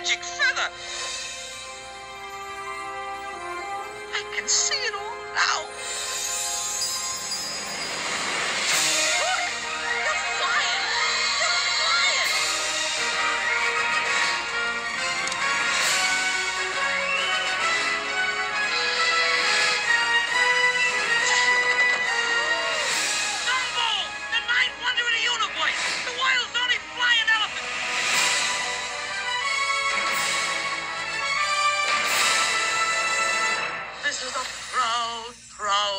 magic feather. I can see it all now. Is proud, proud